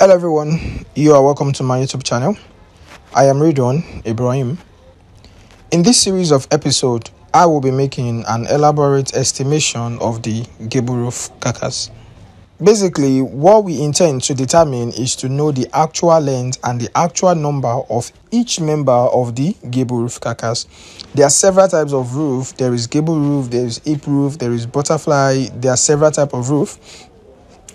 Hello everyone, you are welcome to my YouTube channel. I am Ridwan Ibrahim. In this series of episode, I will be making an elaborate estimation of the gable roof carcass. Basically, what we intend to determine is to know the actual length and the actual number of each member of the gable roof carcass. There are several types of roof. There is gable roof, there is hip roof, there is butterfly. There are several type of roof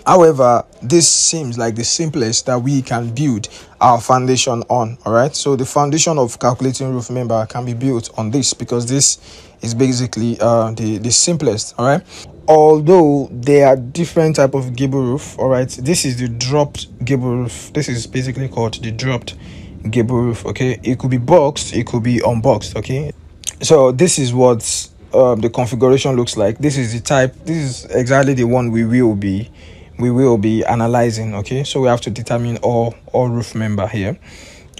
However, this seems like the simplest that we can build our foundation on. All right. So the foundation of calculating roof member can be built on this because this is basically uh, the the simplest. All right. Although there are different type of gable roof. All right. This is the dropped gable roof. This is basically called the dropped gable roof. Okay. It could be boxed. It could be unboxed. Okay. So this is what um, the configuration looks like. This is the type. This is exactly the one we will be we will be analyzing okay? So we have to determine all all roof member here.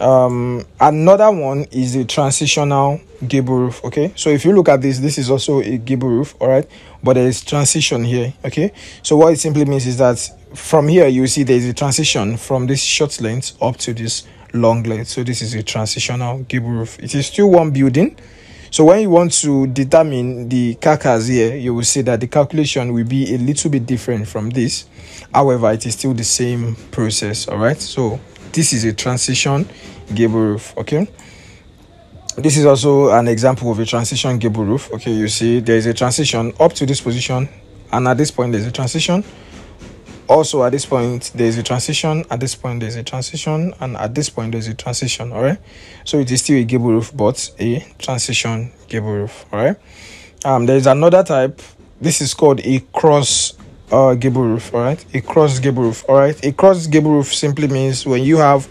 Um another one is a transitional gable roof okay? So if you look at this this is also a gable roof all right? But there is transition here okay? So what it simply means is that from here you see there is a transition from this short length up to this long length. So this is a transitional gable roof. It is still one building so when you want to determine the carcass here, you will see that the calculation will be a little bit different from this. However, it is still the same process, all right? So this is a transition gable roof, okay? This is also an example of a transition gable roof, okay? You see there is a transition up to this position and at this point there's a transition also at this point there's a transition at this point there's a transition and at this point there's a transition all right? So it is still a gable roof but a transition gable roof all right? Um there's another type. This is called a cross uh gable roof all right? A cross gable roof all right? A cross gable roof simply means when you have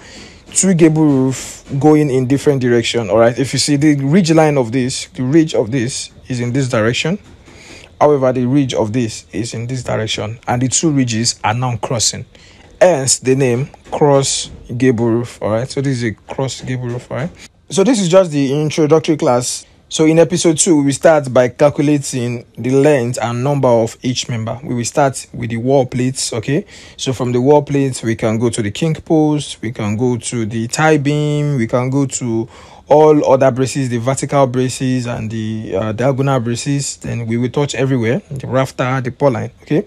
two gable roof going in different direction all right? If you see the ridge line of this the ridge of this is in this direction However, the ridge of this is in this direction and the two ridges are now crossing. Hence the name cross gable roof. Alright, so this is a cross gable roof. Alright, so this is just the introductory class. So in episode 2, we start by calculating the length and number of each member. We will start with the wall plates, okay? So from the wall plates, we can go to the king post, we can go to the tie beam, we can go to all other braces, the vertical braces and the uh, diagonal braces, then we will touch everywhere, the rafter, the purlin, okay?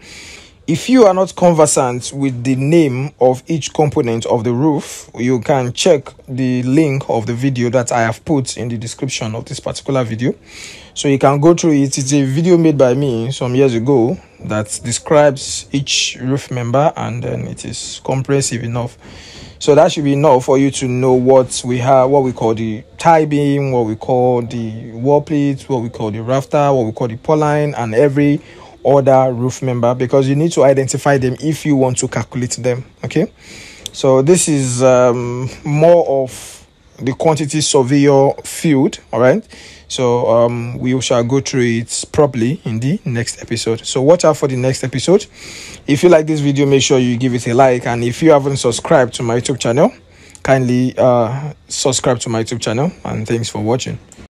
If you are not conversant with the name of each component of the roof, you can check the link of the video that I have put in the description of this particular video. So you can go through it. It's a video made by me some years ago that describes each roof member and then it is comprehensive enough so that should be enough for you to know what we have, what we call the tie beam, what we call the wall plate, what we call the rafter, what we call the purlin, and every other roof member because you need to identify them if you want to calculate them. Okay, so this is um, more of the quantity surveyor field. All right so um, we shall go through it properly in the next episode. So watch out for the next episode. If you like this video, make sure you give it a like. And if you haven't subscribed to my YouTube channel, kindly uh, subscribe to my YouTube channel. And thanks for watching.